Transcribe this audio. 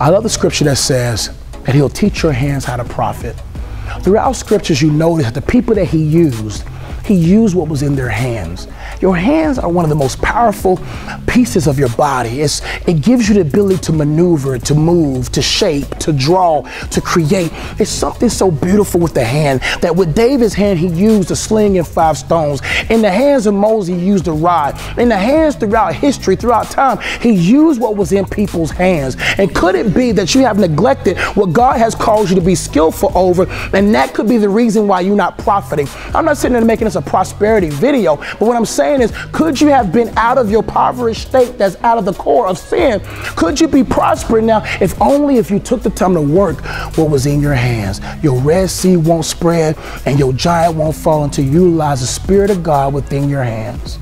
I love the scripture that says that he'll teach your hands how to profit. Throughout scriptures, you notice that the people that he used, he used what was in their hands. Your hands are one of the most powerful pieces of your body. It's, it gives you the ability to maneuver, to move, to shape, to draw, to create. It's something so beautiful with the hand that with David's hand, he used a sling and five stones. In the hands of Moses, he used a rod. In the hands throughout history, throughout time, he used what was in people's hands. And could it be that you have neglected what God has called you to be skillful over? And that could be the reason why you're not profiting. I'm not sitting there making this a prosperity video, but what I'm saying saying is, could you have been out of your impoverished state that's out of the core of sin? Could you be prospering now if only if you took the time to work what was in your hands? Your Red Sea won't spread and your giant won't fall until you utilize the Spirit of God within your hands.